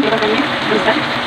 gerakannya besar